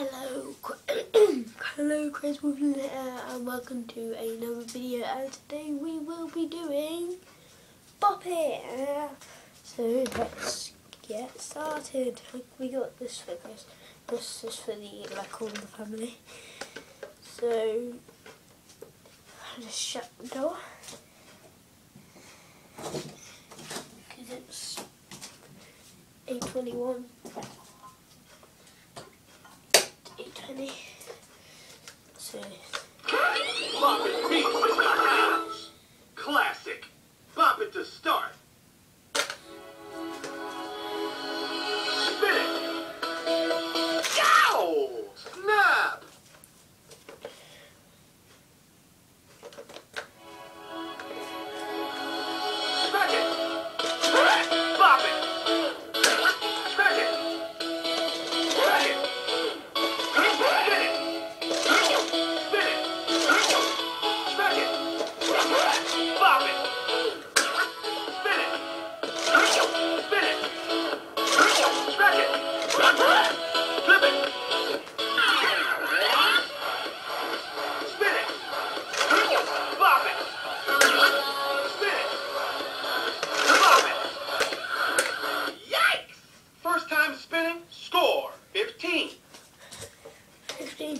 Hello, hello, Chris Wolfman here, uh, and welcome to another video. And today we will be doing Bop It. So let's get started. We got this for Chris. This is for the like all the family. So I'll just shut the door because it's eight twenty-one. 820. So. Classic. Bop it to start.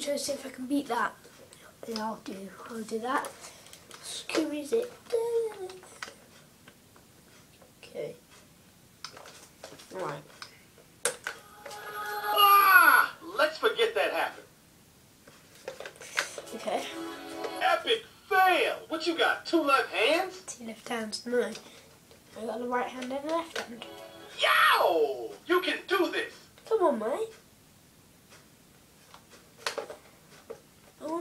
Try to see if I can beat that. Yeah, I'll do, I'll do that. Cue music. Okay. Right. Ah! Let's forget that happened. Okay. Epic fail! What you got? Two left hands? Two left hands. No. I got the right hand and the left hand. Yow! You can do this! Come on, mate.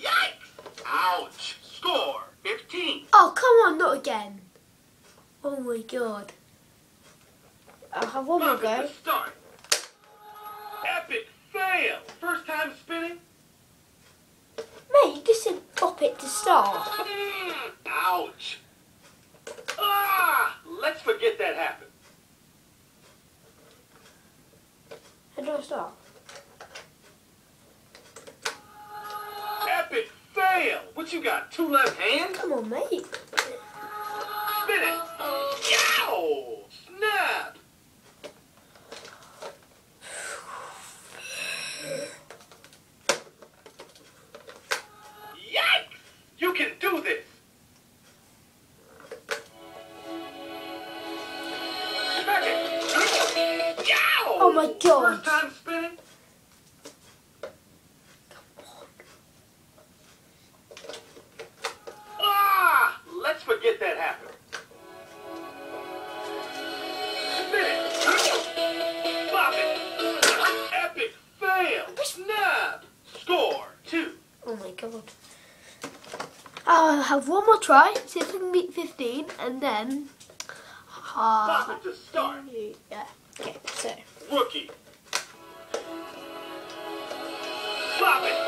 Yikes! Ouch! Score 15. Oh, come on, not again. Oh my god. I'll have one more go. start. Epic fail! First time spinning? Mate, you just said pop it to start. Mm, Ouch! Ah! Let's forget that happened. How do I start? What you got? Two left hands? Come on, mate. Spin it! Yow! Snap! Yikes! You can do this! Smack it! Yow! Oh my God. First time spinning? Ah! Forget that happened. Spin it. Bop it. Epic fail. Snap. Score two. Oh my god. I'll have one more try, see if I can beat 15, and then... Bop Uh, it to start. yeah, okay, so... Rookie. Bop it.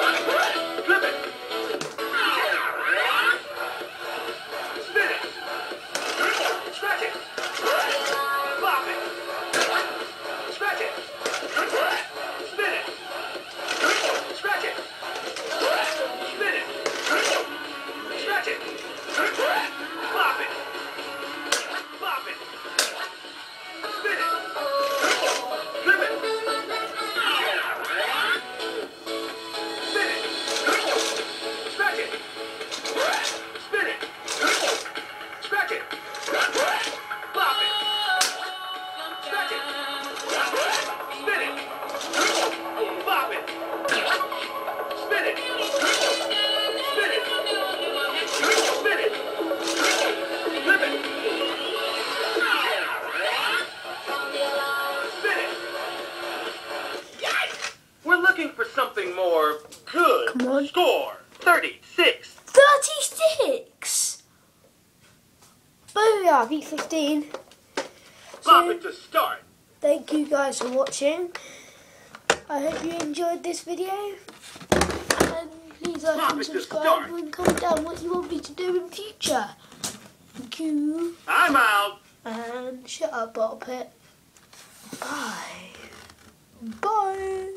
Woo! Come on. Score 36. 36! Booyah, beat 15. Bop So, it to start. thank you guys for watching. I hope you enjoyed this video. And please like Pop and subscribe and comment down what you want me to do in future. Thank you. I'm out. And shut up, Bottle Pit. Bye. Bye.